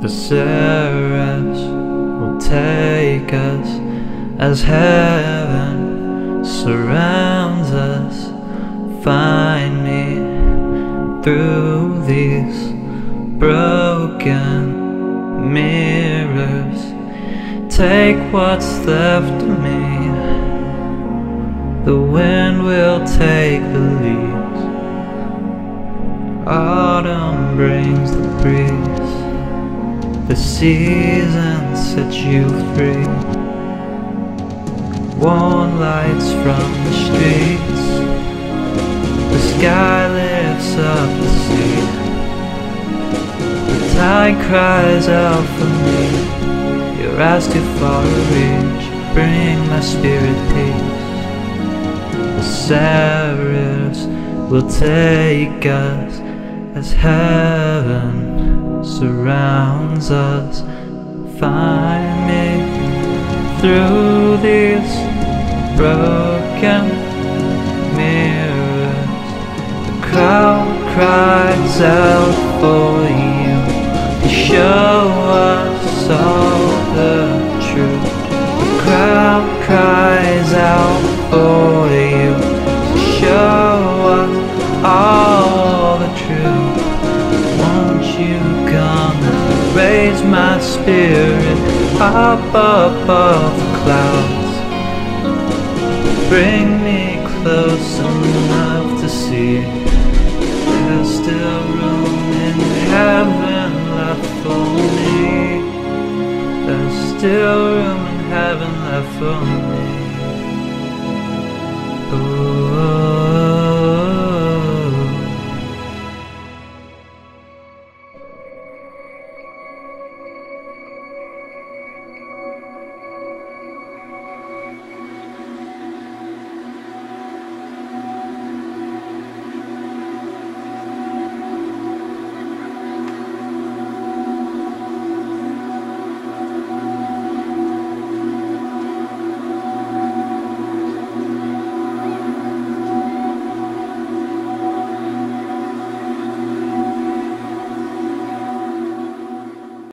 The seraphs will take us as heaven surrounds us. Find me through these broken mirrors. Take what's left of me. The wind will take the leaves. Autumn brings the breeze. The season set you free. Warm lights from the streets. The sky lifts up the sea. The tide cries out for me. Your eyes too far to reach. Bring my spirit peace. The seraphs will take us as heaven surrounds us. Find me through these broken mirrors. The crowd cries out for you raise my spirit up above the clouds. Bring me close enough to see there's still room in heaven left for me. There's still room in heaven left for me.